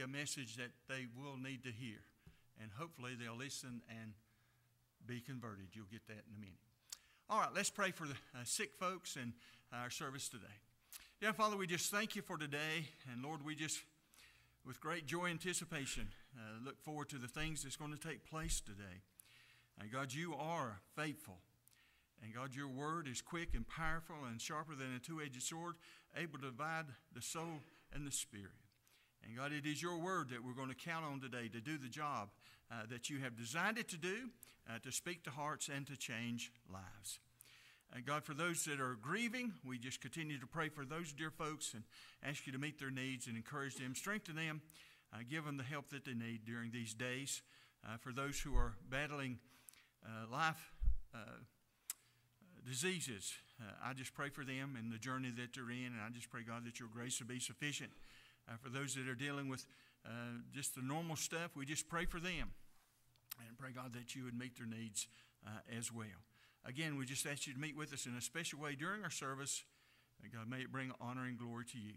a message that they will need to hear. And hopefully they'll listen and be converted. You'll get that in a minute. All right, let's pray for the uh, sick folks and our service today. Yeah, Father, we just thank you for today. And Lord, we just, with great joy and anticipation, uh, look forward to the things that's going to take place today. And God, you are faithful. And God, your word is quick and powerful and sharper than a two edged sword, able to divide the soul and the spirit. And God, it is your word that we're going to count on today to do the job uh, that you have designed it to do, uh, to speak to hearts and to change lives. And God, for those that are grieving, we just continue to pray for those dear folks and ask you to meet their needs and encourage them, strengthen them, uh, give them the help that they need during these days. Uh, for those who are battling uh, life uh, diseases, I just pray for them and the journey that they're in, and I just pray, God, that your grace will be sufficient uh, for those that are dealing with uh, just the normal stuff, we just pray for them and pray, God, that you would meet their needs uh, as well. Again, we just ask you to meet with us in a special way during our service. God, may it bring honor and glory to you.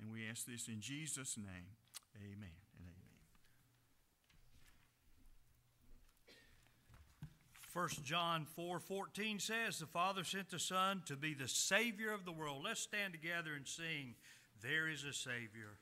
And we ask this in Jesus' name. Amen and amen. 1 John 4:14 says, The Father sent the Son to be the Savior of the world. Let's stand together and sing, There is a Savior.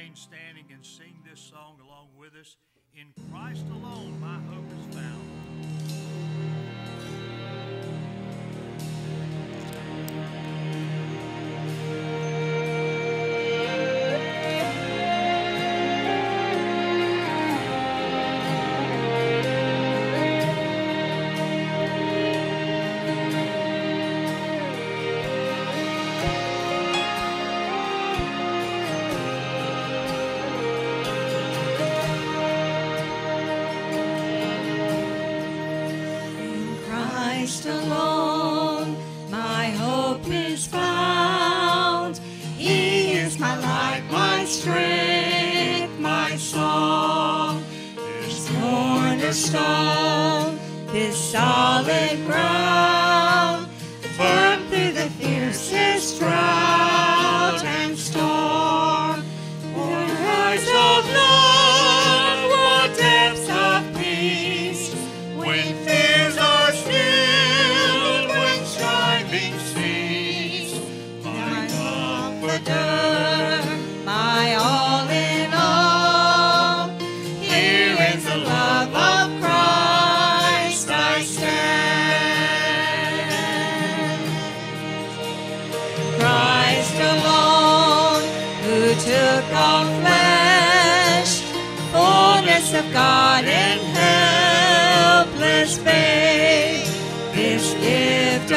Remain standing and sing this song along with us. In Christ alone, my light, my strength, my song. This cornerstone, this solid ground, firm through the fiercest drought.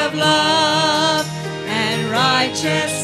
of love and righteousness.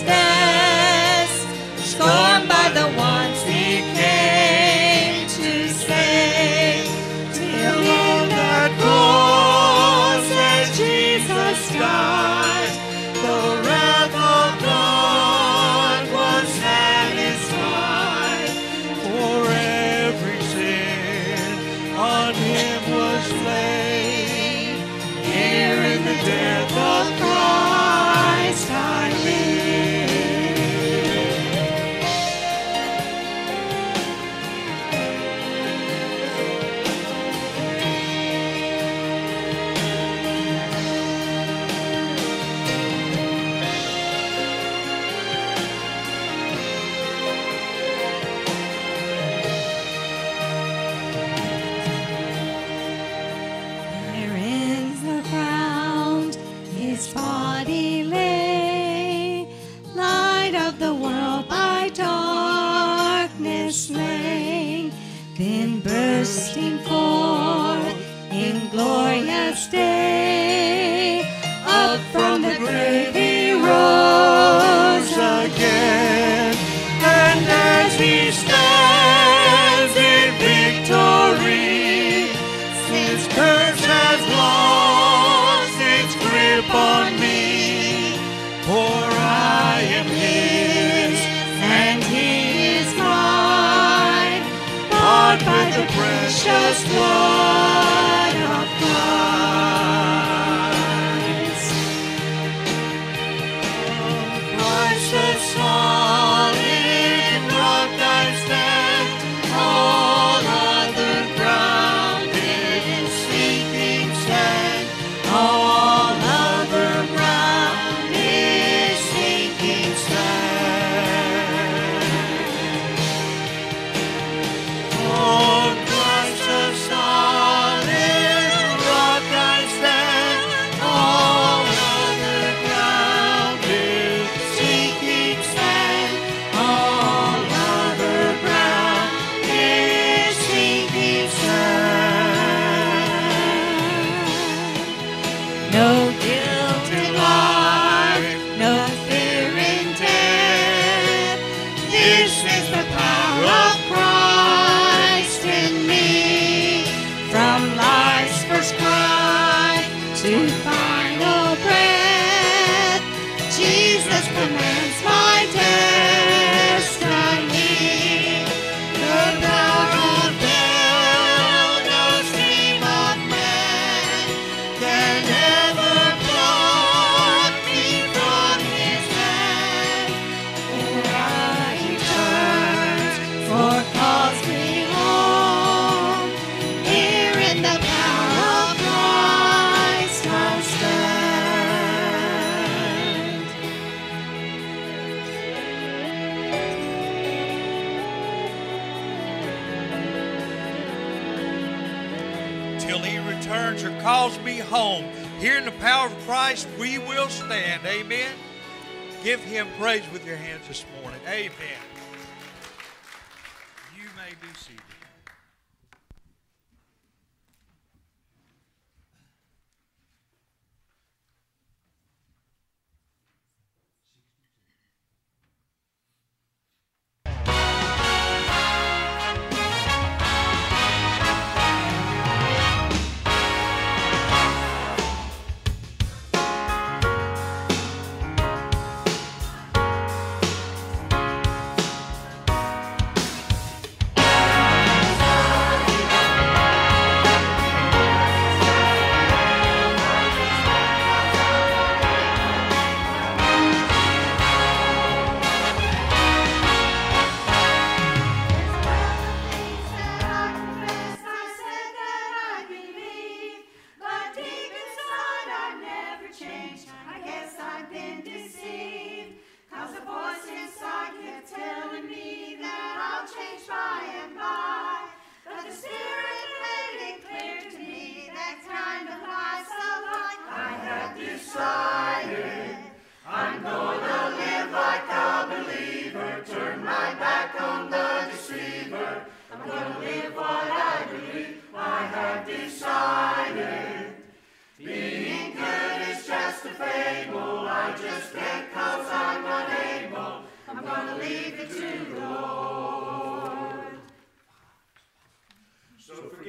Slain, then bursting forth in glorious day, up from the grave the precious blood calls me home. Here in the power of Christ, we will stand. Amen. Give him praise with your hands this morning. Amen. You may be seated.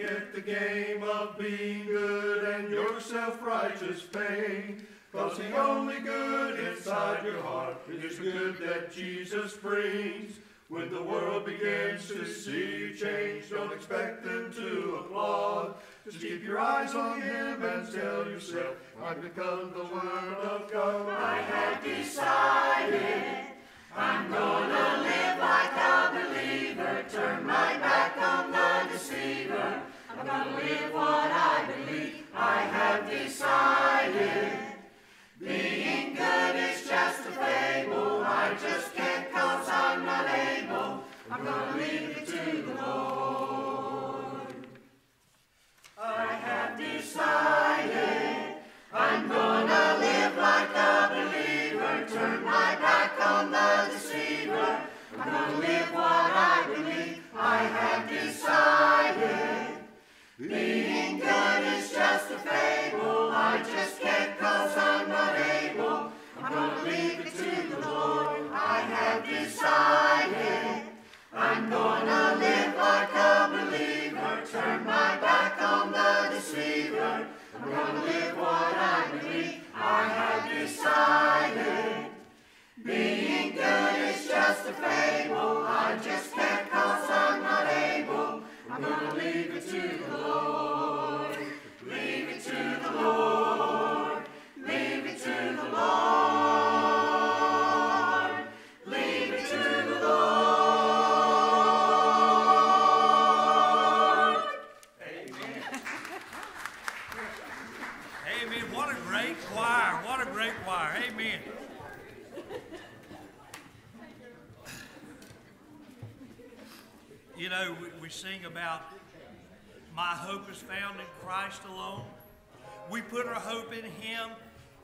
Forget the game of being good and your self-righteous pain. Cause the only good inside your heart is the good that Jesus brings. When the world begins to see change, don't expect them to applaud. Just keep your eyes on Him and tell yourself, I've become the Word of God. I have decided I'm gonna live like a believer, turn my back. I'm gonna live what I believe. I have decided. Being good is just a fable. I just can't cause I'm not able. I'm gonna leave it to the Lord. I have decided. I'm gonna live like a believer. Turn my back on the deceiver. I'm gonna live what I believe. I have decided. I just can't cause I'm not able. I'm gonna leave it to the Lord. I have decided. I'm gonna live like a believer. Turn my back on the deceiver. I'm gonna live what I believe. I have decided. Being good is just a fable. I just can't cause I'm not able. I'm gonna sing about my hope is found in Christ alone. We put our hope in Him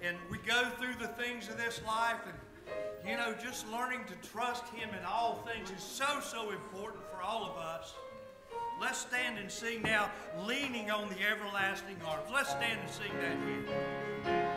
and we go through the things of this life and, you know, just learning to trust Him in all things is so, so important for all of us. Let's stand and sing now, leaning on the everlasting arms. Let's stand and sing that here.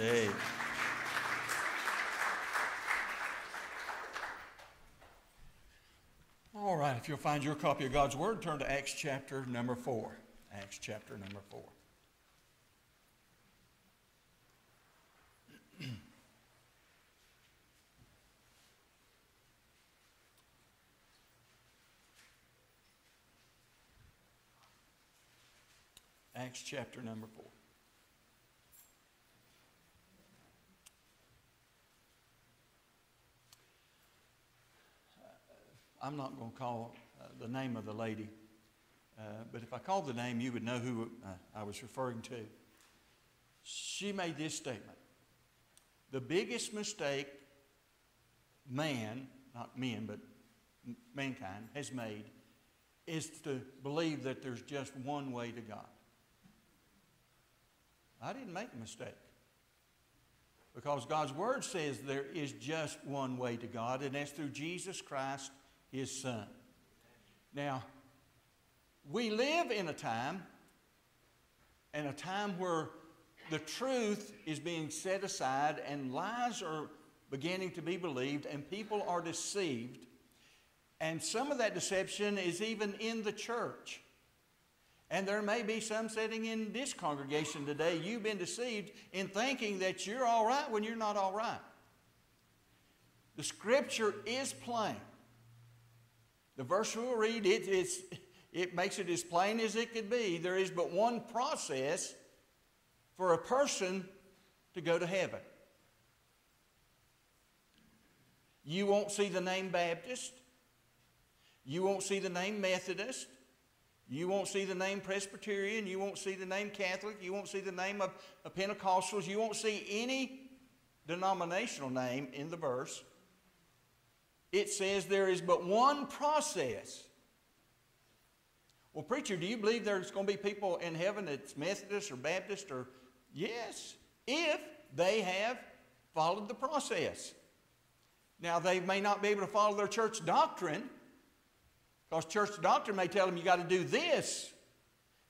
Hey. All right, if you'll find your copy of God's Word, turn to Acts chapter number 4. Acts chapter number 4. Acts chapter number 4. I'm not going to call uh, the name of the lady, uh, but if I called the name, you would know who uh, I was referring to. She made this statement The biggest mistake man, not men, but mankind, has made is to believe that there's just one way to God. I didn't make a mistake. Because God's Word says there is just one way to God, and that's through Jesus Christ, His Son. Now, we live in a time, and a time where the truth is being set aside and lies are beginning to be believed and people are deceived. And some of that deception is even in the church. And there may be some sitting in this congregation today, you've been deceived in thinking that you're all right when you're not all right. The scripture is plain. The verse we'll read, it, it makes it as plain as it could be. There is but one process for a person to go to heaven. You won't see the name Baptist. You won't see the name Methodist. You won't see the name Presbyterian. You won't see the name Catholic. You won't see the name of, of Pentecostals. You won't see any denominational name in the verse. It says there is but one process. Well, preacher, do you believe there's going to be people in heaven that's Methodist or Baptist or yes, if they have followed the process. Now, they may not be able to follow their church doctrine because church doctrine may tell them you got to do this.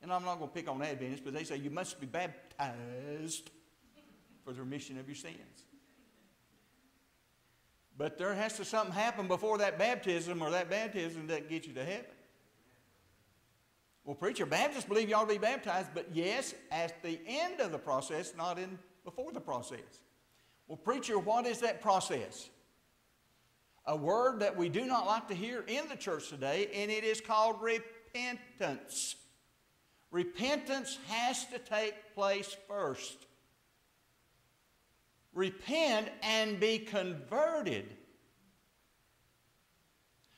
And I'm not going to pick on Adventists, but they say you must be baptized for the remission of your sins. But there has to something happen before that baptism, or that baptism doesn't get you to heaven. Well, preacher, Baptists believe you ought to be baptized, but yes, at the end of the process, not in before the process. Well, preacher, what is that process? a word that we do not like to hear in the church today, and it is called repentance. Repentance has to take place first. Repent and be converted.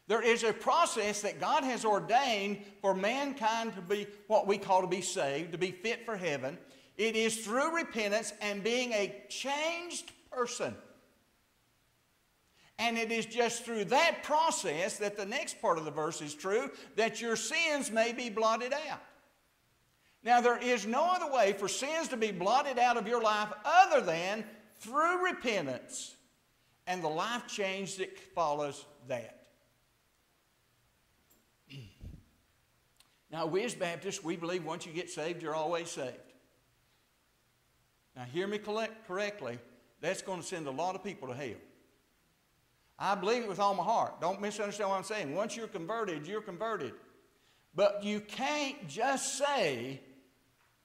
There is a process that God has ordained for mankind to be what we call to be saved, to be fit for heaven. It is through repentance and being a changed person. And it is just through that process that the next part of the verse is true that your sins may be blotted out. Now, there is no other way for sins to be blotted out of your life other than through repentance and the life change that follows that. Now, we as Baptists, we believe once you get saved, you're always saved. Now, hear me correctly. That's going to send a lot of people to hell. I believe it with all my heart. Don't misunderstand what I'm saying. Once you're converted, you're converted. But you can't just say,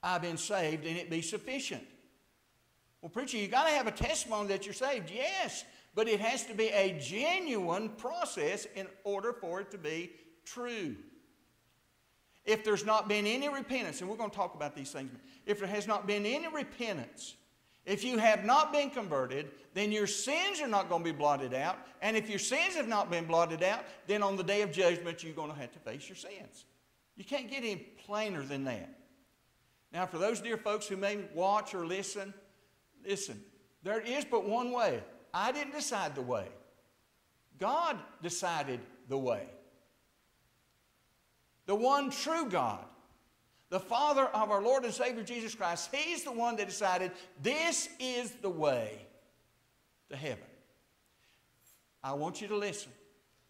I've been saved and it be sufficient. Well, preacher, you got to have a testimony that you're saved. Yes, but it has to be a genuine process in order for it to be true. If there's not been any repentance, and we're going to talk about these things, if there has not been any repentance, if you have not been converted, then your sins are not going to be blotted out. And if your sins have not been blotted out, then on the day of judgment, you're going to have to face your sins. You can't get any plainer than that. Now, for those dear folks who may watch or listen, listen, there is but one way. I didn't decide the way, God decided the way. The one true God the Father of our Lord and Savior Jesus Christ, He's the one that decided this is the way to heaven. I want you to listen.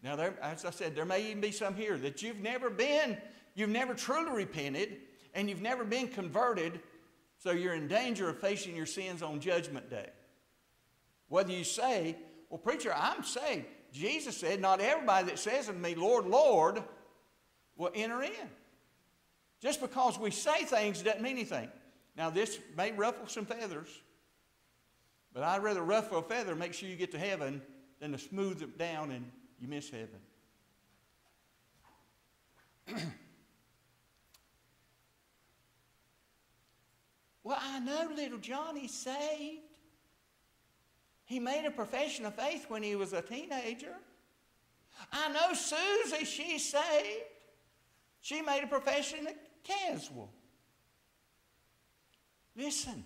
Now, there, as I said, there may even be some here that you've never been, you've never truly repented, and you've never been converted, So you're in danger of facing your sins on Judgment Day. Whether you say, Well, preacher, I'm saved. Jesus said, Not everybody that says unto me, Lord, Lord, will enter in. Just because we say things doesn't mean anything. Now, this may ruffle some feathers, but I'd rather ruffle a feather and make sure you get to heaven than to smooth it down and you miss heaven. well, I know little Johnny's saved. He made a profession of faith when he was a teenager. I know Susie, she's saved. She made a profession at Caswell. Listen,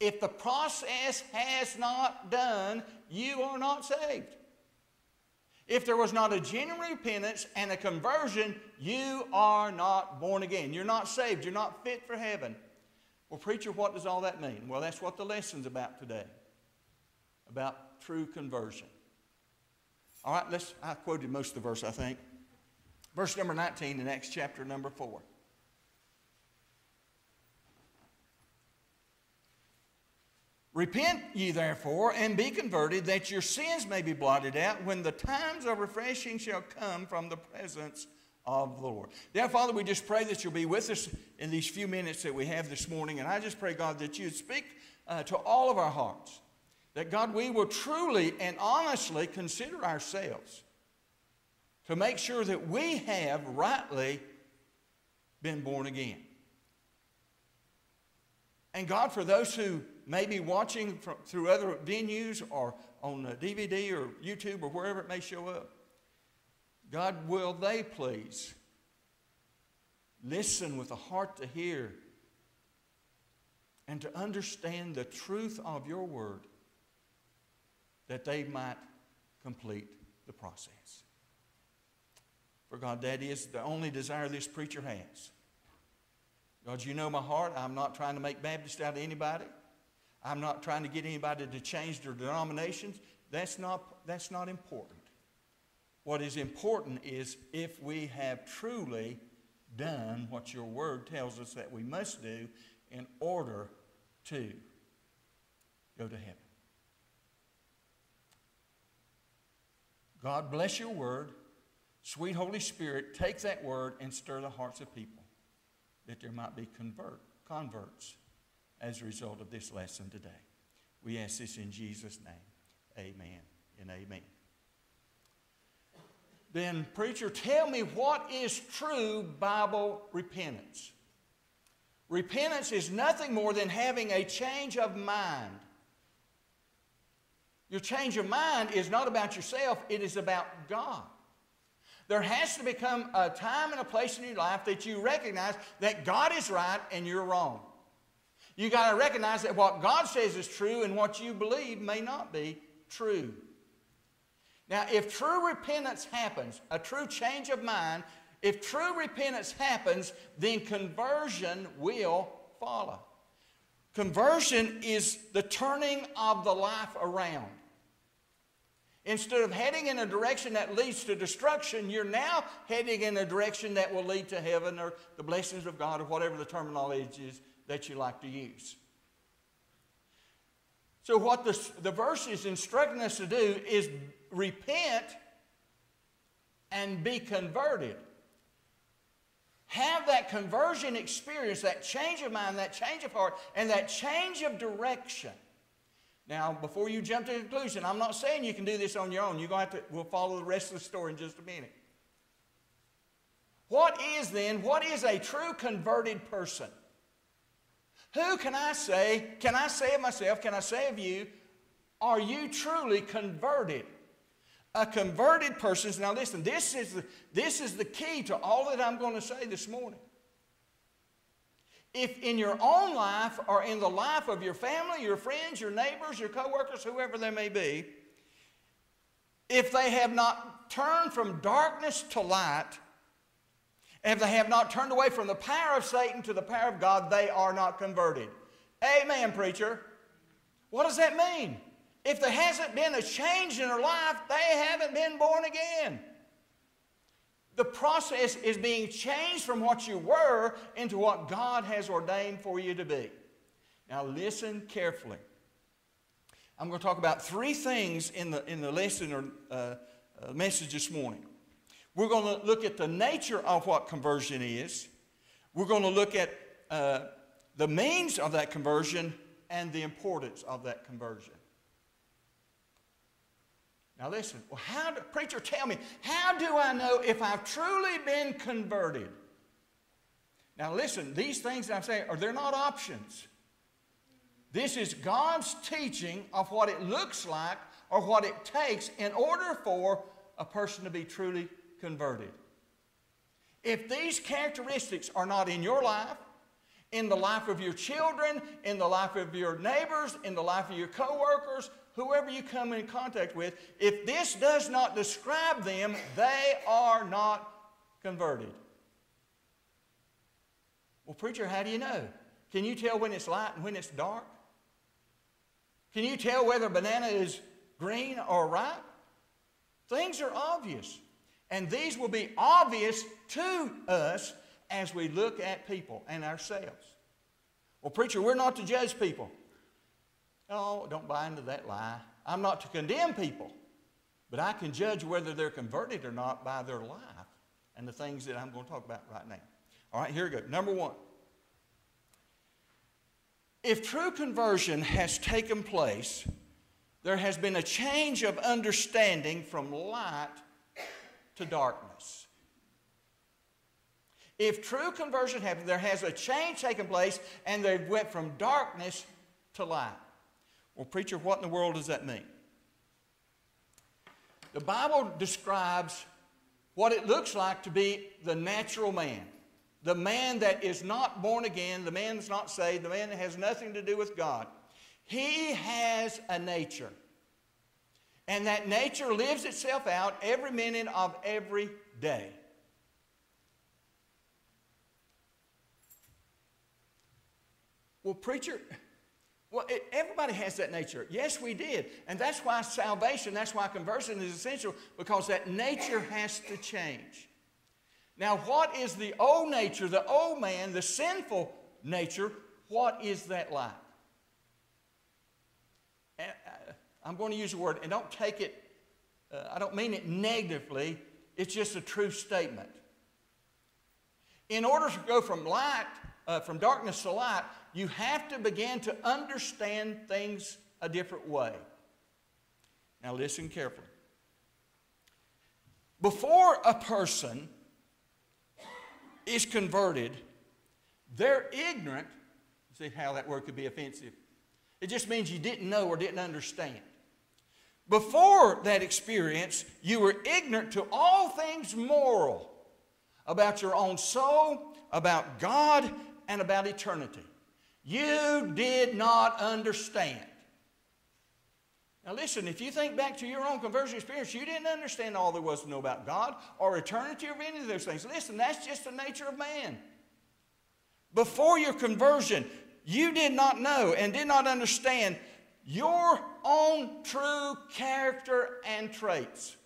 if the process has not done, you are not saved. If there was not a genuine repentance and a conversion, you are not born again. You're not saved. You're not fit for heaven. Well, preacher, what does all that mean? Well, that's what the lesson's about today about true conversion. All right, let's, I quoted most of the verse, I think. Verse number 19 in Acts chapter number 4. Repent ye therefore and be converted, that your sins may be blotted out when the times of refreshing shall come from the presence of the Lord. Dear Father, we just pray that you'll be with us in these few minutes that we have this morning. And I just pray, God, that you'd speak uh, to all of our hearts. That, God, we will truly and honestly consider ourselves to make sure that we have rightly been born again. And God, for those who may be watching from, through other venues or on DVD or YouTube or wherever it may show up, God, will they please listen with a heart to hear and to understand the truth of your word that they might complete the process. For God, that is the only desire this preacher has. God, you know my heart. I'm not trying to make Baptist out of anybody. I'm not trying to get anybody to change their denominations. That's not, that's not important. What is important is if we have truly done what your word tells us that we must do in order to go to heaven. God bless your word. Sweet Holy Spirit, take that word and stir the hearts of people that there might be convert, converts as a result of this lesson today. We ask this in Jesus' name. Amen and amen. Then, preacher, tell me what is true Bible repentance? Repentance is nothing more than having a change of mind. Your change of mind is not about yourself, it is about God. There has to become a time and a place in your life that you recognize that God is right and you're wrong. You got to recognize that what God says is true and what you believe may not be true. Now, if true repentance happens, a true change of mind, if true repentance happens, then conversion will follow. Conversion is the turning of the life around. Instead of heading in a direction that leads to destruction, you're now heading in a direction that will lead to heaven or the blessings of God or whatever the terminology is that you like to use. So, what the, the verse is instructing us to do is repent and be converted. Have that conversion experience, that change of mind, that change of heart, and that change of direction. Now, before you jump to a conclusion, I'm not saying you can do this on your own. You're going to have to, we'll follow the rest of the story in just a minute. What is then, what is a true converted person? Who can I say, can I say of myself, can I say of you, are you truly converted? A converted person, now listen, this is the, this is the key to all that I'm going to say this morning if in your own life or in the life of your family, your friends, your neighbors, your coworkers, whoever they may be, if they have not turned from darkness to light, if they have not turned away from the power of Satan to the power of God, they are not converted. Amen, preacher. What does that mean? If there hasn't been a change in their life, they haven't been born again. The process is being changed from what you were into what God has ordained for you to be. Now, listen carefully. I'm going to talk about three things in the, in the lesson or uh, uh, message this morning. We're going to look at the nature of what conversion is. We're going to look at uh, the means of that conversion and the importance of that conversion. Now listen, well, how do, preacher, tell me, how do I know if I've truly been converted? Now listen, these things I'm saying are they're not options. This is God's teaching of what it looks like or what it takes in order for a person to be truly converted. If these characteristics are not in your life, in the life of your children, in the life of your neighbors, in the life of your coworkers, whoever you come in contact with, if this does not describe them, they are not converted. Well, preacher, how do you know? Can you tell when it's light and when it's dark? Can you tell whether a banana is green or ripe? Things are obvious. And these will be obvious to us as we look at people and ourselves. Well, preacher, we're not to judge people. Oh, don't buy into that lie. I'm not to condemn people, but I can judge whether they're converted or not by their life and the things that I'm going to talk about right now. All right, here we go. Number one. If true conversion has taken place, there has been a change of understanding from light to darkness. If true conversion happened, there has a change taken place and they went from darkness to light. Well, preacher, what in the world does that mean? The Bible describes what it looks like to be the natural man. The man that is not born again, the man that's not saved, the man that has nothing to do with God. He has a nature. And that nature lives itself out every minute of every day. Well, preacher, well, it, everybody has that nature. Yes, we did. And that's why salvation, that's why conversion is essential, because that nature has to change. Now, what is the old nature, the old man, the sinful nature? What is that like? And, I'm going to use a word, and don't take it, uh, I don't mean it negatively, it's just a true statement. In order to go from light, uh, from darkness to light, you have to begin to understand things a different way. Now, listen carefully. Before a person is converted, they're ignorant. See how that word could be offensive? It just means you didn't know or didn't understand. Before that experience, you were ignorant to all things moral about your own soul, about God, and about eternity. You did not understand. Now, listen, if you think back to your own conversion experience, you didn't understand all there was to know about God or eternity or any of those things. Listen, that's just the nature of man. Before your conversion, you did not know and did not understand your own true character and traits.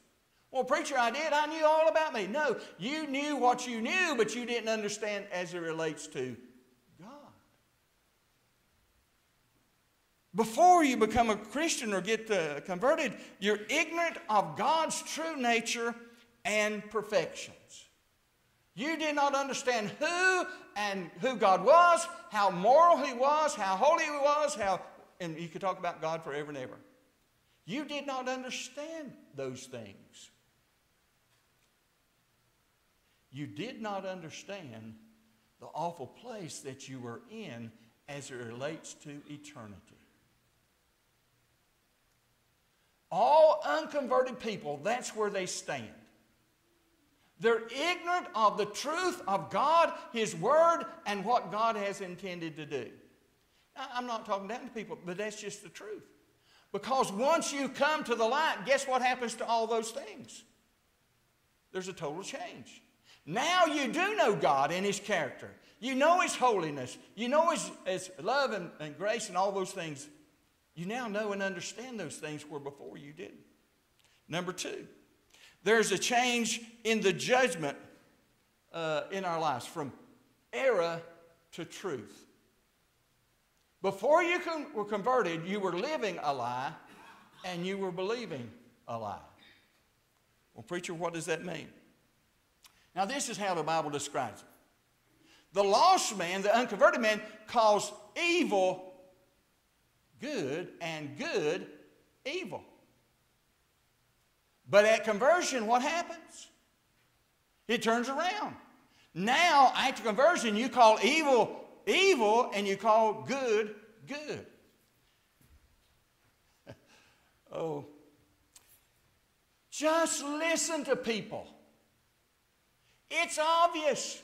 Well, preacher, I did. I knew all about me. No, you knew what you knew, but you didn't understand as it relates to God. Before you become a Christian or get uh, converted, you're ignorant of God's true nature and perfections. You did not understand who and who God was, how moral He was, how holy He was, how and you could talk about God forever and ever. You did not understand those things. You did not understand the awful place that you were in as it relates to eternity. All unconverted people, that's where they stand. They're ignorant of the truth of God, His Word, and what God has intended to do. I'm not talking down to people, but that's just the truth. Because once you come to the light, guess what happens to all those things? There's a total change. Now you do know God and His character. You know His holiness. You know His, his love and, and grace and all those things. You now know and understand those things where before you didn't. Number two, there's a change in the judgment uh, in our lives from error to truth. Before you con- were converted, you were living a lie and you were believing a lie. Well, preacher, what does that mean? Now, this is how the Bible describes it. The lost man, the unconverted man, calls evil good and good evil. But at conversion, what happens? It turns around. Now, after conversion, you call evil evil and you call good good. oh. Just listen to people. It's obvious.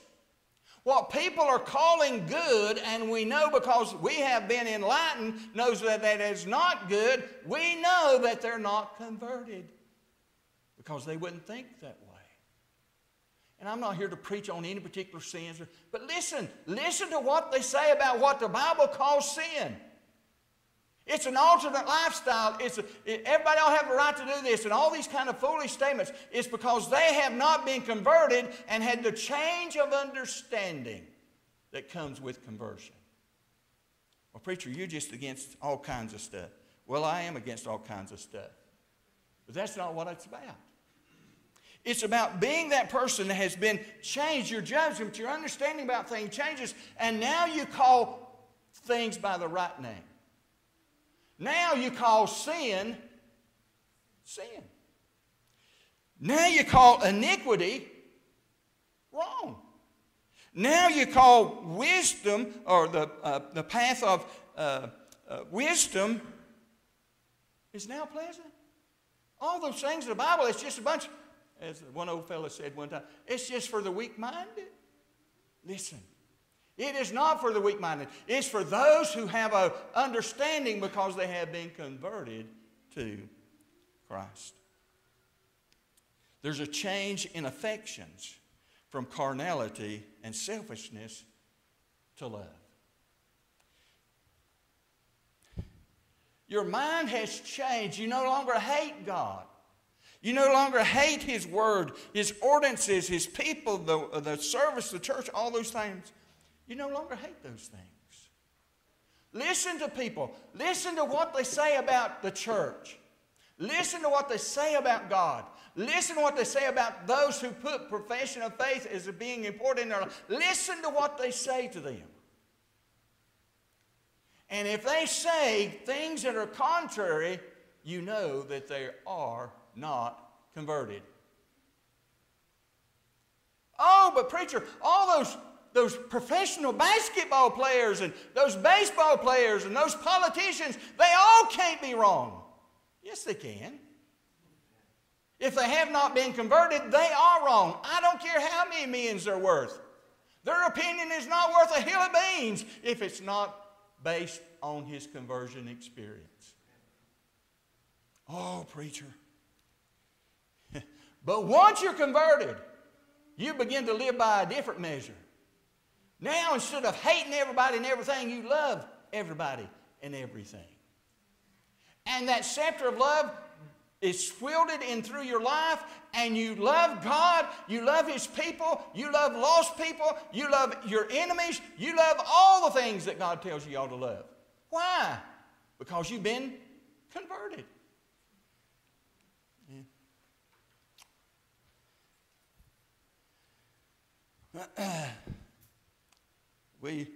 What people are calling good, and we know because we have been enlightened, knows that that is not good, we know that they're not converted because they wouldn't think that way. And I'm not here to preach on any particular sins, but listen, listen to what they say about what the Bible calls sin. It's an alternate lifestyle. It's a, everybody don't have the right to do this, and all these kind of foolish statements. It's because they have not been converted and had the change of understanding that comes with conversion. Well, preacher, you're just against all kinds of stuff. Well, I am against all kinds of stuff, but that's not what it's about. It's about being that person that has been changed. Your judgment, your understanding about things changes, and now you call things by the right name. Now you call sin sin. Now you call iniquity wrong. Now you call wisdom or the, uh, the path of uh, uh, wisdom is now pleasant. All those things in the Bible, it's just a bunch, as one old fellow said one time, it's just for the weak minded. Listen, it is not for the weak minded, it's for those who have an understanding because they have been converted to Christ. There's a change in affections from carnality and selfishness to love. Your mind has changed. You no longer hate God. You no longer hate His Word, His ordinances, His people, the, the service, the church, all those things. You no longer hate those things. Listen to people. Listen to what they say about the church. Listen to what they say about God. Listen to what they say about those who put profession of faith as being important in their life. Listen to what they say to them. And if they say things that are contrary, you know that they are not converted. Oh, but preacher, all those those professional basketball players and those baseball players and those politicians, they all can't be wrong. Yes, they can. If they have not been converted, they are wrong. I don't care how many millions they're worth. Their opinion is not worth a hill of beans if it's not based on his conversion experience. Oh, preacher. but once you're converted, you begin to live by a different measure. Now, instead of hating everybody and everything, you love everybody and everything. And that scepter of love is swielded in through your life, and you love God, you love His people, you love lost people, you love your enemies, you love all the things that God tells you you ought to love. Why? Because you've been converted. Yeah. We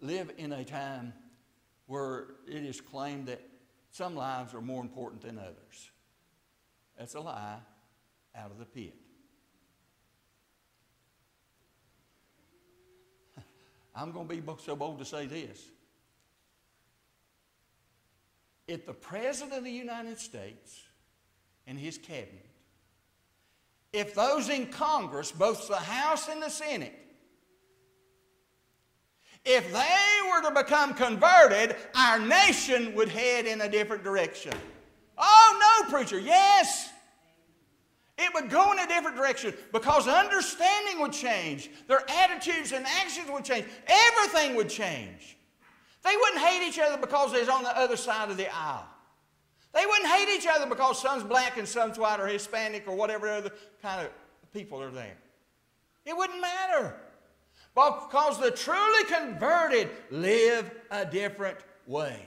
live in a time where it is claimed that some lives are more important than others. That's a lie out of the pit. I'm going to be so bold to say this. If the President of the United States and his cabinet, if those in Congress, both the House and the Senate, if they were to become converted, our nation would head in a different direction. Oh, no, preacher, yes. It would go in a different direction because understanding would change. Their attitudes and actions would change. Everything would change. They wouldn't hate each other because they're on the other side of the aisle. They wouldn't hate each other because some's black and some's white or Hispanic or whatever other kind of people are there. It wouldn't matter because the truly converted live a different way.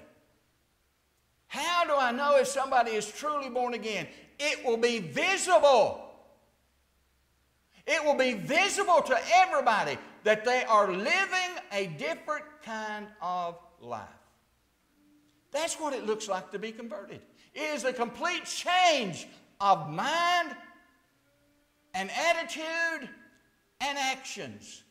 How do I know if somebody is truly born again? It will be visible. It will be visible to everybody that they are living a different kind of life. That's what it looks like to be converted. It is a complete change of mind and attitude and actions.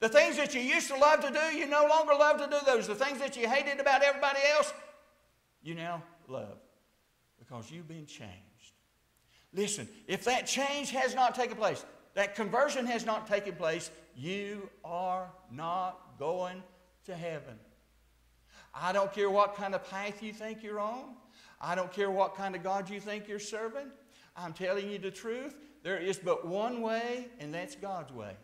The things that you used to love to do, you no longer love to do those. The things that you hated about everybody else, you now love because you've been changed. Listen, if that change has not taken place, that conversion has not taken place, you are not going to heaven. I don't care what kind of path you think you're on. I don't care what kind of God you think you're serving. I'm telling you the truth. There is but one way, and that's God's way.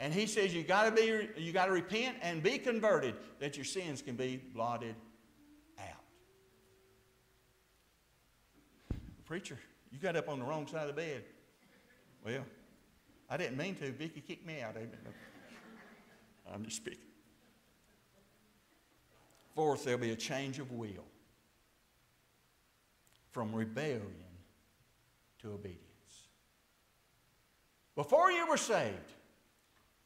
And He says you got to be, you got to repent and be converted, that your sins can be blotted out. Preacher, you got up on the wrong side of the bed. Well, I didn't mean to. Vicky kicked me out. I'm just speaking. Fourth, there'll be a change of will from rebellion to obedience. Before you were saved,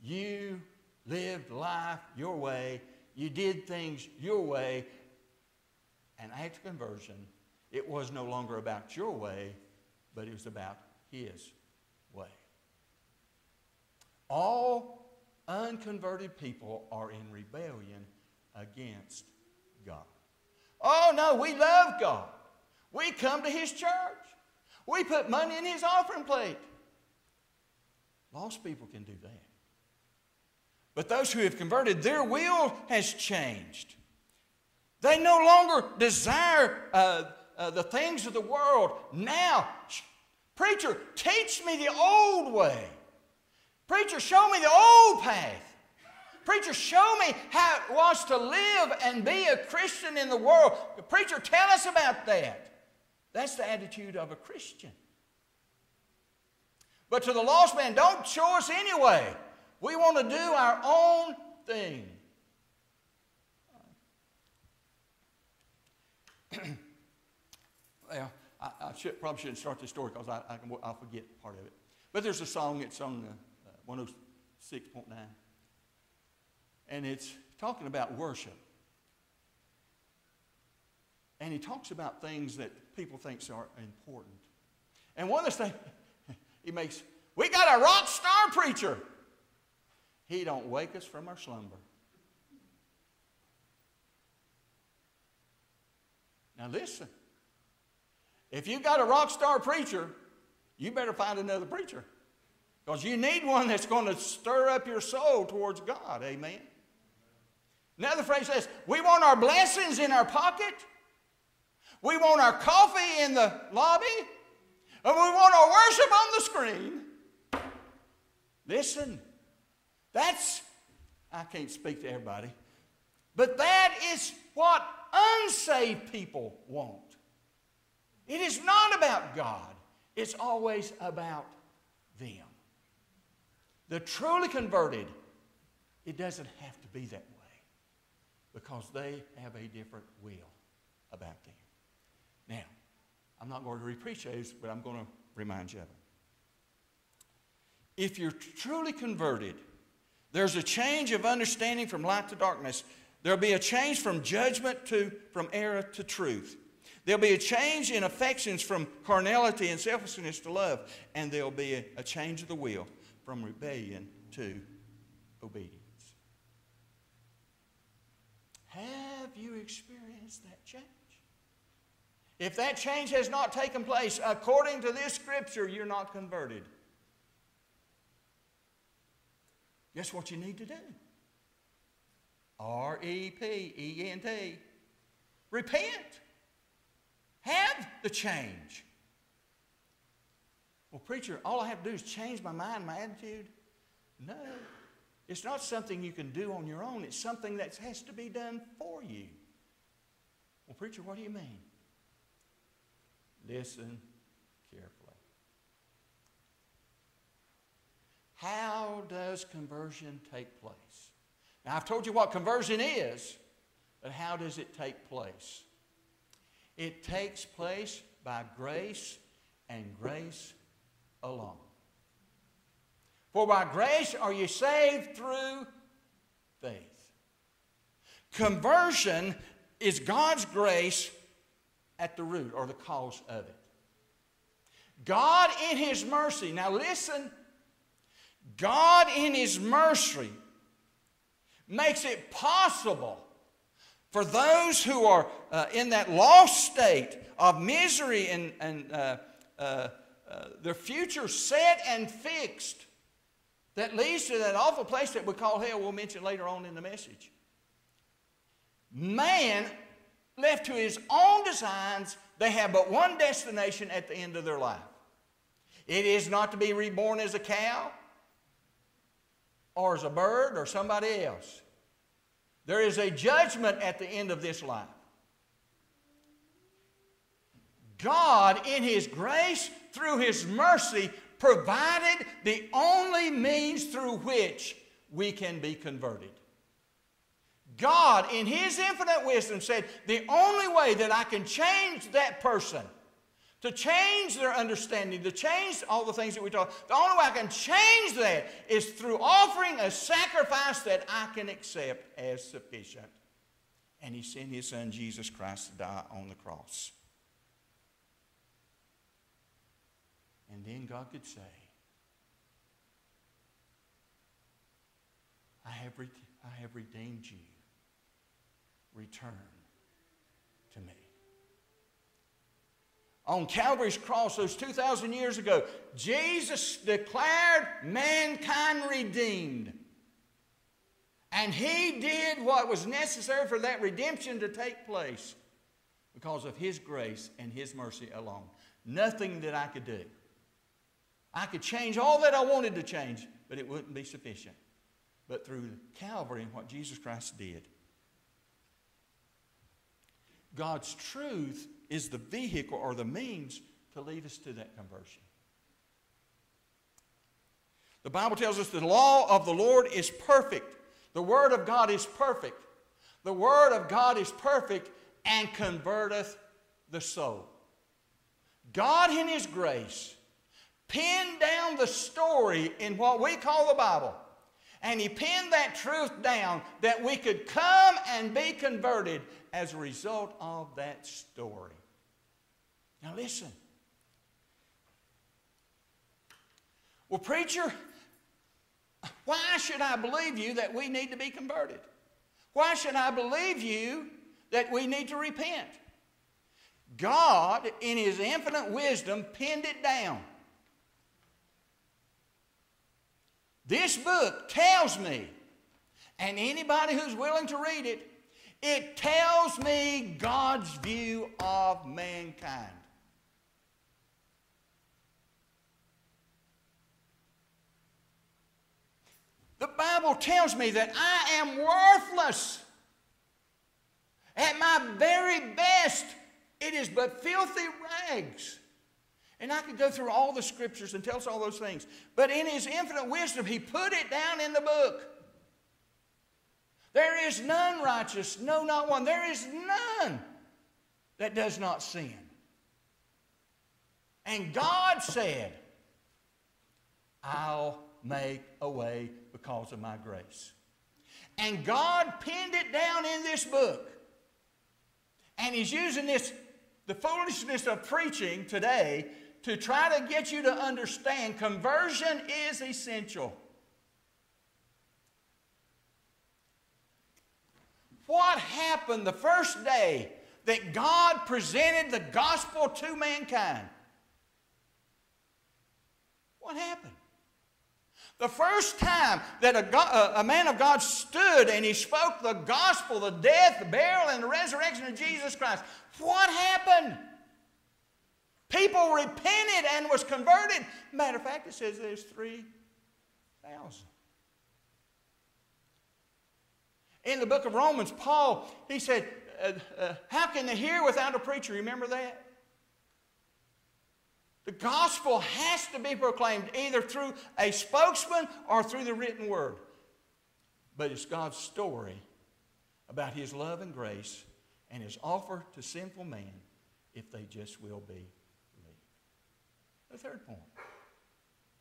you lived life your way, you did things your way, and after conversion, it was no longer about your way, but it was about His way. All unconverted people are in rebellion against God. Oh, no, we love God. We come to His church. We put money in His offering plate. Lost people can do that. But those who have converted, their will has changed. They no longer desire uh, uh, the things of the world. Now, preacher, teach me the old way. Preacher, show me the old path. Preacher, show me how it was to live and be a Christian in the world. Preacher, tell us about that. That's the attitude of a Christian. But to the lost man, don't show us anyway. We want to do our own thing. well, I, I should, probably shouldn't start this story because I, I can, I'll forget part of it. But there's a song, it's on uh, 106.9, and it's talking about worship. And he talks about things that people think are important. And one of the things he makes, we got a rock star preacher. He don't wake us from our slumber. Now listen. If you got a rock star preacher, you better find another preacher. Because you need one that's going to stir up your soul towards God. Amen. Another phrase says, We want our blessings in our pocket. We want our coffee in the lobby. And we want our worship on the screen. Listen, that's, I can't speak to everybody, but that is what unsaved people want. It is not about God, it's always about them. The truly converted, it doesn't have to be that way because they have a different will about them. Now, I'm not going to repreach those, but I'm going to remind you of them. If you're truly converted, there's a change of understanding from light to darkness. There'll be a change from judgment to from error to truth. There'll be a change in affections from carnality and selfishness to love. And there'll be a, a change of the will from rebellion to obedience. Have you experienced that change? If that change has not taken place, according to this scripture, you're not converted. Guess what you need to do? R E P E N T. Repent. Have the change. Well, preacher, all I have to do is change my mind, my attitude. No. It's not something you can do on your own. It's something that has to be done for you. Well, preacher, what do you mean? Listen carefully. How does conversion take place? Now, I've told you what conversion is. But how does it take place? It takes place by grace and grace alone. For by grace are you saved through faith. Conversion is God's grace at the root or the cause of it. God in His mercy, now listen, God in His mercy makes it possible for those who are uh, in that lost state of misery and, and uh, uh, uh their future set and fixed that leads to that awful place that we call hell, we'll mention later on in the message. Man, left to his own designs, they have but one destination at the end of their life. It is not to be reborn as a cow or as a bird or somebody else. There is a judgment at the end of this life. God, in His grace, through His mercy, provided the only means through which we can be converted. God, in His infinite wisdom, said, The only way that I can change that person, to change their understanding, to change all the things that we talk, the only way I can change that is through offering a sacrifice that I can accept as sufficient. And He sent His Son, Jesus Christ, to die on the cross. And then God could say, I have, I have redeemed you. Return to me. On Calvary's cross, those 2,000 years ago, Jesus declared mankind redeemed. And he did what was necessary for that redemption to take place because of his grace and his mercy alone. Nothing that I could do. I could change all that I wanted to change, but it wouldn't be sufficient. But through Calvary and what Jesus Christ did, God's truth is the vehicle or the means to lead us to that conversion. The Bible tells us the law of the Lord is perfect. The Word of God is perfect. The Word of God is perfect and converteth the soul. God, in His grace, pinned down the story in what we call the Bible. And he pinned that truth down that we could come and be converted as a result of that story. Now, listen. Well, preacher, why should I believe you that we need to be converted? Why should I believe you that we need to repent? God, in His infinite wisdom, pinned it down. This book tells me, and anybody who's willing to read it, it tells me God's view of mankind. The Bible tells me that I am worthless. At my very best, it is but filthy rags. And I could go through all the scriptures and tell us all those things. But in His infinite wisdom, He put it down in the book. There is none righteous, no, not one. There is none that does not sin. And God said, I'll make a way because of my grace. And God pinned it down in this book. And He's using this, the foolishness of preaching today, to try to get you to understand conversion is essential. What happened the first day that God presented the gospel to mankind? What happened? The first time that a, God, a, man of God stood and he spoke the gospel, the death, the burial, and the resurrection of Jesus Christ, what happened? People repented and was converted. Matter of fact, it says there's 3,000. In the book of Romans, Paul, he said, uh, uh, How can they hear without a preacher? Remember that? The gospel has to be proclaimed either through a spokesman or through the written word. But it's God's story about his love and grace and his offer to sinful man if they just will be believed. The third point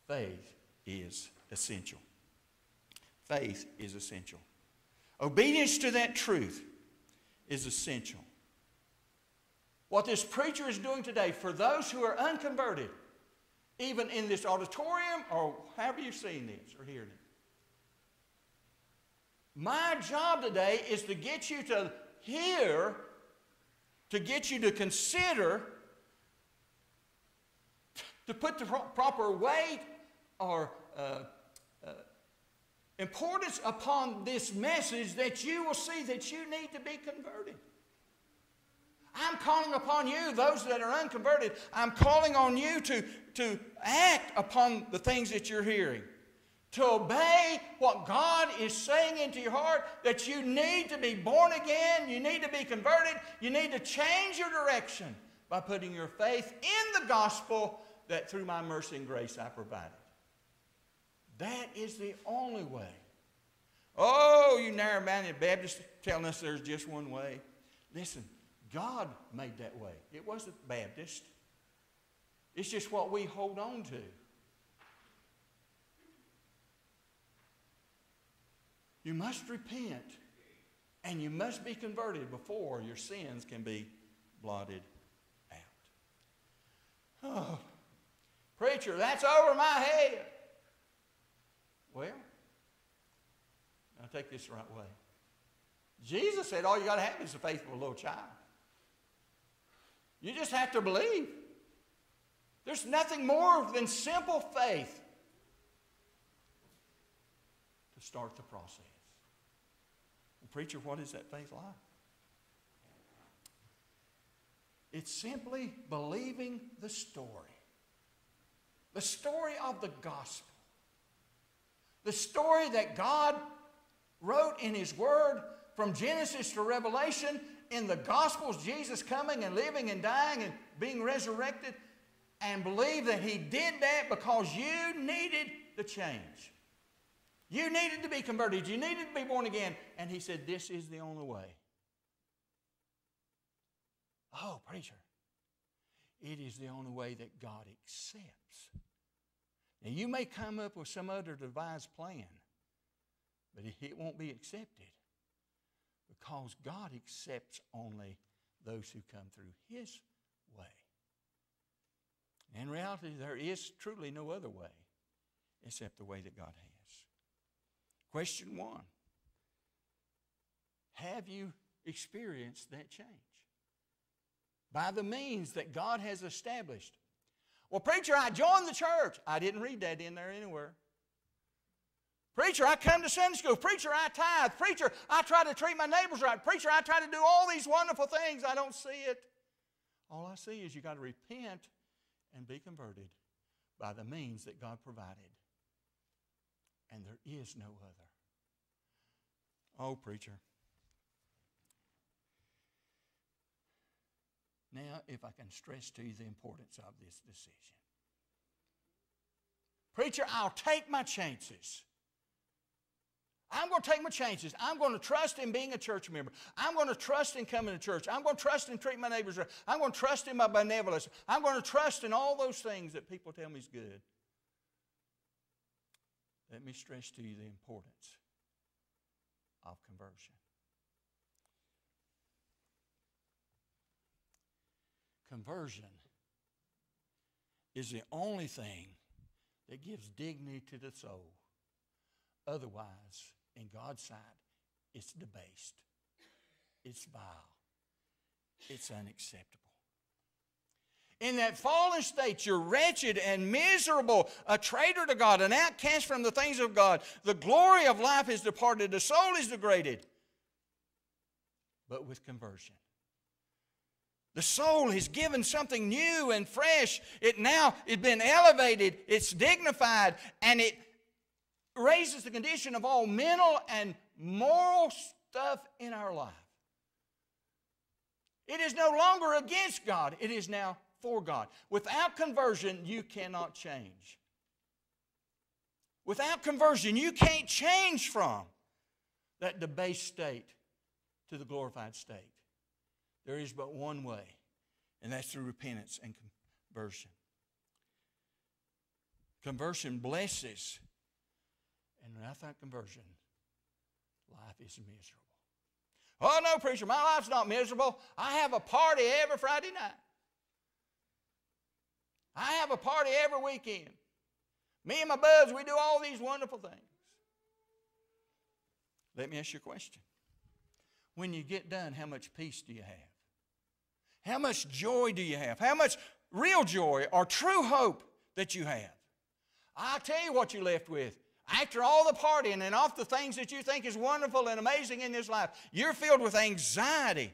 faith is essential. Faith is essential. Obedience to that truth is essential. What this preacher is doing today for those who are unconverted, even in this auditorium or however you've seen this or heard it, my job today is to get you to hear, to get you to consider, to put the proper weight or uh, importance upon this message that you will see that you need to be converted. I'm calling upon you, those that are unconverted, I'm calling on you to, to act upon the things that you're hearing to obey what God is saying into your heart, that you need to be born again, you need to be converted, you need to change your direction by putting your faith in the gospel that through my mercy and grace I provided. That is the only way. Oh, you narrow minded Baptists telling us there's just one way. Listen, God made that way. It wasn't Baptist. It's just what we hold on to. You must repent and you must be converted before your sins can be blotted out. Oh, preacher, that's over my head. Well, I'll take this the right way. Jesus said all you got to have is a faithful little child. You just have to believe. There's nothing more than simple faith to start the process. Preacher, what is that faith like? It's simply believing the story. The story of the gospel. The story that God wrote in His Word from Genesis to Revelation, in the Gospels, Jesus coming and living and dying and being resurrected, and believe that He did that because you needed the change. You needed to be converted. You needed to be born again. And he said, This is the only way. Oh, preacher, it is the only way that God accepts. Now, you may come up with some other devised plan, but it won't be accepted because God accepts only those who come through His way. In reality, there is truly no other way except the way that God has. Question one Have you experienced that change? By the means that God has established. Well, preacher, I joined the church. I didn't read that in there anywhere. Preacher, I come to Sunday school. Preacher, I tithe. Preacher, I try to treat my neighbors right. Preacher, I try to do all these wonderful things. I don't see it. All I see is you got to repent and be converted by the means that God provided and there is no other. Oh, preacher. Now, if I can stress to you the importance of this decision. Preacher, I'll take my chances. I'm going to take my chances. I'm going to trust in being a church member. I'm going to trust in coming to church. I'm going to trust in treating my neighbors right. I'm going to trust in my benevolence. I'm going to trust in all those things that people tell me is good. Let me stress to you the importance of conversion. Conversion is the only thing that gives dignity to the soul. Otherwise, in God's sight, it's debased, it's vile, it's unacceptable. In that fallen state, you're wretched and miserable, a traitor to God, an outcast from the things of God. The glory of life is departed, the soul is degraded. But with conversion, the soul is given something new and fresh. It now it's been elevated, it's dignified, and it raises the condition of all mental and moral stuff in our life. It is no longer against God, it is now for God. Without conversion, you cannot change. Without conversion, you can't change from that debased state to the glorified state. There is but one way, and that's through repentance and conversion. Conversion blesses, and without conversion, life is miserable. Oh, no, preacher, my life's not miserable. I have a party every Friday night. I have a party every weekend. Me and my buds, we do all these wonderful things. Let me ask you a question. When you get done, how much peace do you have? How much joy do you have? How much real joy or true hope that you have? I'll tell you what you're left with. After all the partying and off the things that you think is wonderful and amazing in this life, you're filled with anxiety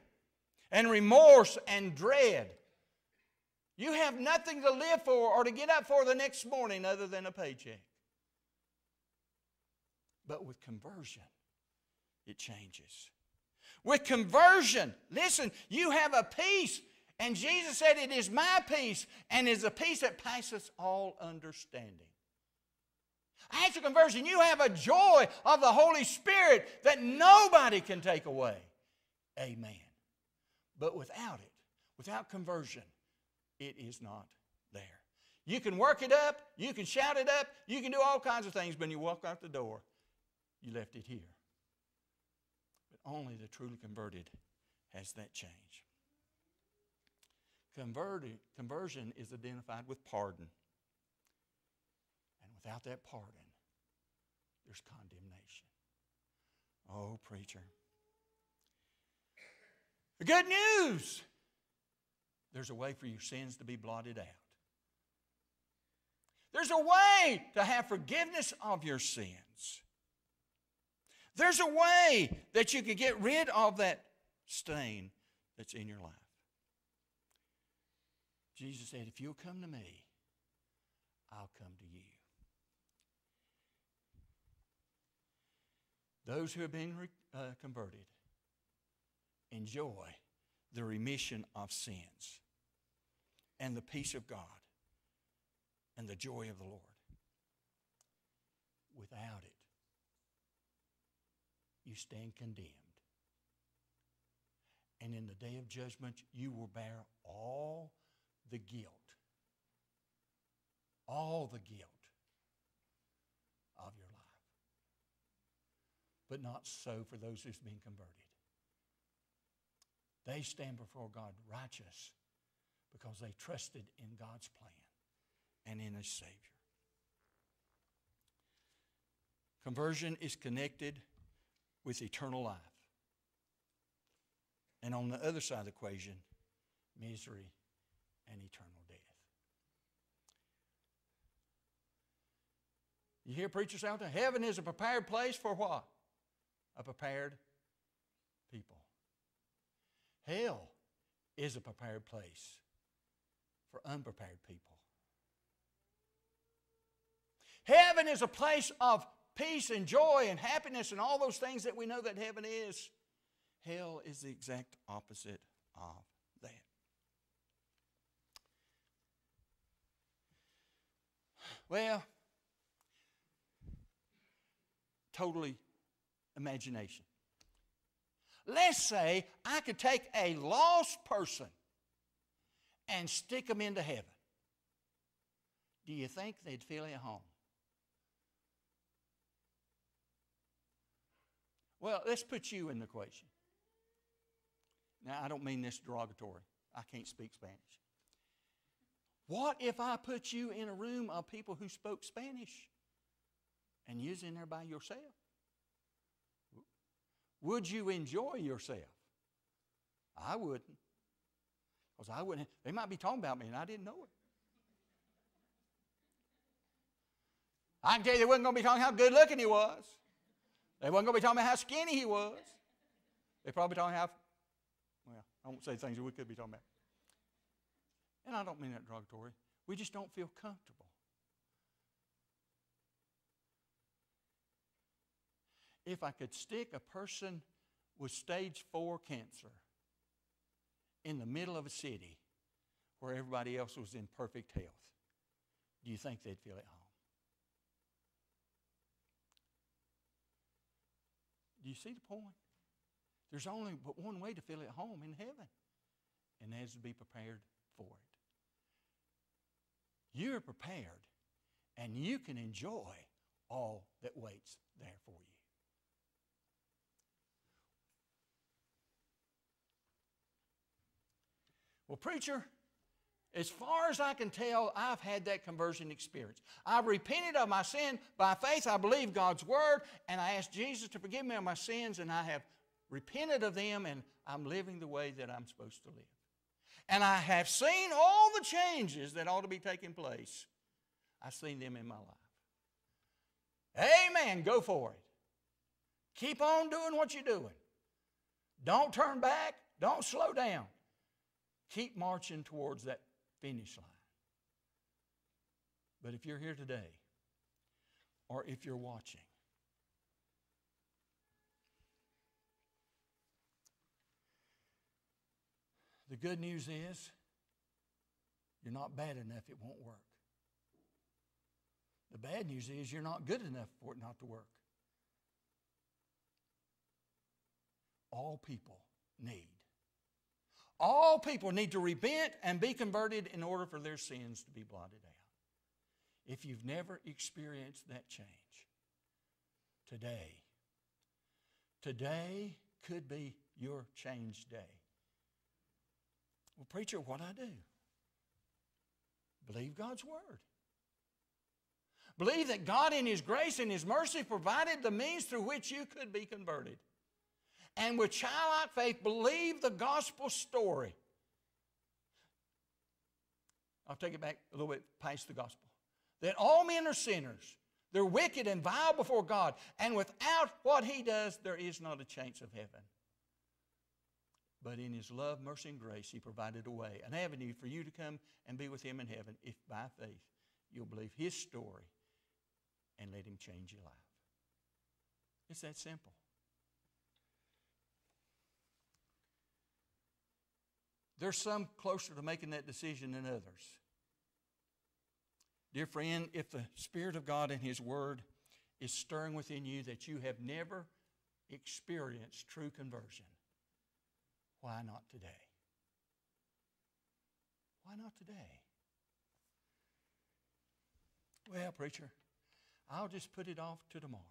and remorse and dread. You have nothing to live for or to get up for the next morning other than a paycheck. But with conversion, it changes. With conversion, listen, you have a peace. And Jesus said, It is my peace, and is a peace that passes all understanding. After conversion, you have a joy of the Holy Spirit that nobody can take away. Amen. But without it, without conversion, it is not there. You can work it up, you can shout it up, you can do all kinds of things, but when you walk out the door, you left it here. But only the truly converted has that change. Converted, conversion is identified with pardon. And without that pardon, there's condemnation. Oh, preacher. The good news there's a way for your sins to be blotted out. There's a way to have forgiveness of your sins. There's a way that you can get rid of that stain that's in your life. Jesus said, If you'll come to me, I'll come to you. Those who have been uh, converted enjoy the remission of sins and the peace of God and the joy of the Lord. Without it, you stand condemned. And in the day of judgment, you will bear all the guilt, all the guilt of your life. But not so for those who've been converted. They stand before God righteous because they trusted in God's plan and in His Savior. Conversion is connected with eternal life. And on the other side of the equation, misery and eternal death. You hear preachers out there? Heaven is a prepared place for what? A prepared people. Hell is a prepared place for unprepared people. Heaven is a place of peace and joy and happiness and all those things that we know that heaven is. Hell is the exact opposite of that. Well, totally imagination. Let's say I could take a lost person and stick them into heaven. Do you think they'd feel at home? Well, let's put you in the equation. Now, I don't mean this derogatory. I can't speak Spanish. What if I put you in a room of people who spoke Spanish and you're in there by yourself? Would you enjoy yourself? I wouldn't. Because I wouldn't. They might be talking about me and I didn't know it. I can tell you they wasn't going to be talking how good looking he was. They wasn't going to be talking about how skinny he was. They probably talking how, well, I won't say things that we could be talking about. And I don't mean that derogatory. We just don't feel comfortable. if I could stick a person with stage four cancer in the middle of a city where everybody else was in perfect health, do you think they'd feel at home? Do you see the point? There's only but one way to feel at home in heaven, and that is to be prepared for it. You're prepared, and you can enjoy all that waits there for you. Well, preacher, as far as I can tell, I've had that conversion experience. I've repented of my sin by faith. I believe God's word, and I ask Jesus to forgive me of my sins, and I have repented of them, and I'm living the way that I'm supposed to live. And I have seen all the changes that ought to be taking place. I've seen them in my life. Amen. Go for it. Keep on doing what you're doing. Don't turn back. Don't slow down. Keep marching towards that finish line. But if you're here today, or if you're watching, the good news is you're not bad enough, it won't work. The bad news is you're not good enough for it not to work. All people need all people need to repent and be converted in order for their sins to be blotted out. If you've never experienced that change, today, today could be your change day. Well, preacher, what I do? Believe God's word. Believe that God, in His grace and His mercy, provided the means through which you could be converted and with childlike faith believe the gospel story. I'll take it back a little bit past the gospel. That all men are sinners. They're wicked and vile before God. And without what He does, there is not a chance of heaven. But in His love, mercy, and grace, He provided a way, an avenue for you to come and be with Him in heaven if by faith you'll believe His story and let Him change your life. It's that simple. There's some closer to making that decision than others. Dear friend, if the Spirit of God and His Word is stirring within you that you have never experienced true conversion, why not today? Why not today? Well, preacher, I'll just put it off to tomorrow.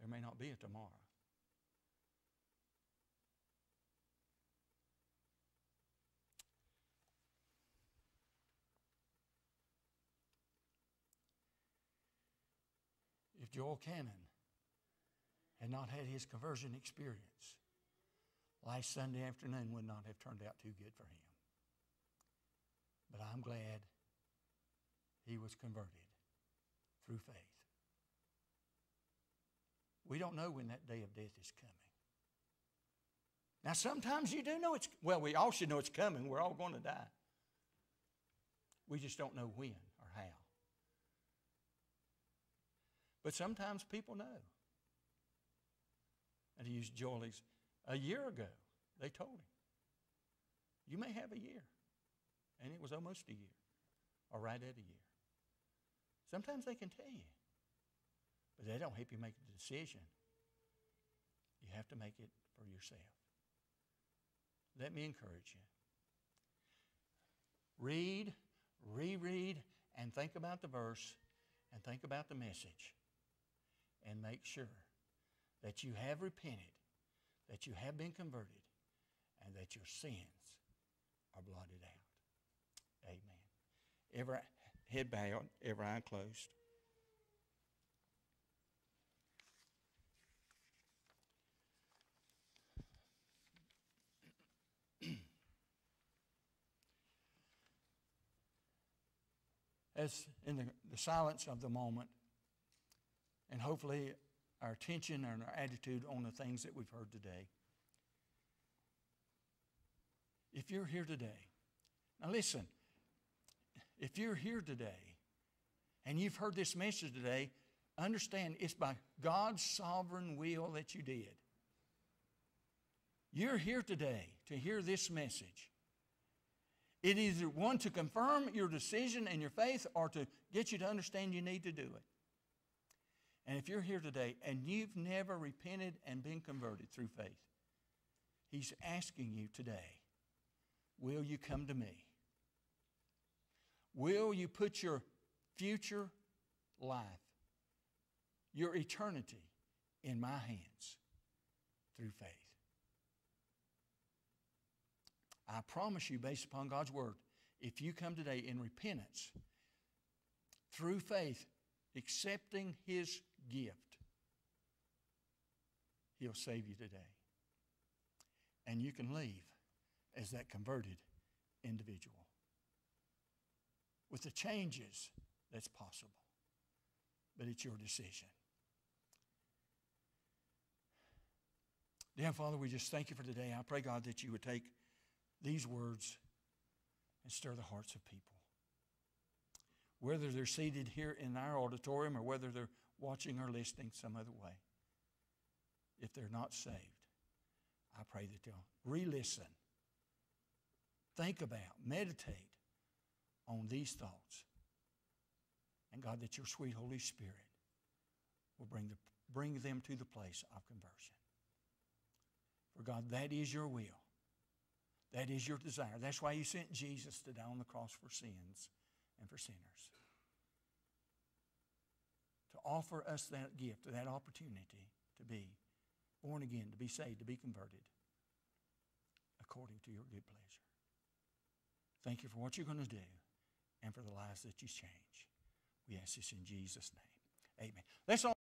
There may not be a tomorrow. Joel Cannon had not had his conversion experience, last Sunday afternoon would not have turned out too good for him. But I'm glad he was converted through faith. We don't know when that day of death is coming. Now, sometimes you do know it's, well, we all should know it's coming. We're all going to die. We just don't know when or how. But sometimes people know. And he used Joel, a year ago, they told him, you may have a year. And it was almost a year, or right at a year. Sometimes they can tell you, but they don't help you make the decision. You have to make it for yourself. Let me encourage you. Read, reread, and think about the verse and think about the message and make sure that you have repented, that you have been converted, and that your sins are blotted out. Amen. Every head bowed, every eye closed. As in the, the silence of the moment, and hopefully our attention and our attitude on the things that we've heard today. If you're here today, now listen, if you're here today and you've heard this message today, understand it's by God's sovereign will that you did. You're here today to hear this message. It is either one to confirm your decision and your faith or to get you to understand you need to do it. And if you're here today and you've never repented and been converted through faith, He's asking you today, will you come to me? Will you put your future life, your eternity, in my hands through faith? I promise you, based upon God's word, if you come today in repentance, through faith, accepting His gift, He'll save you today. And you can leave as that converted individual with the changes that's possible. But it's your decision. Dear Father, we just thank you for today. I pray, God, that you would take these words and stir the hearts of people. Whether they're seated here in our auditorium or whether they're watching or listening some other way, if they're not saved, I pray that they'll re listen, think about, meditate on these thoughts. And God, that your sweet Holy Spirit will bring, the, bring them to the place of conversion. For God, that is your will. That is your desire. That's why you sent Jesus to die on the cross for sins and for sinners. To offer us that gift, that opportunity to be born again, to be saved, to be converted according to your good pleasure. Thank you for what you're going to do and for the lives that you change. We ask this in Jesus' name. Amen. Let's all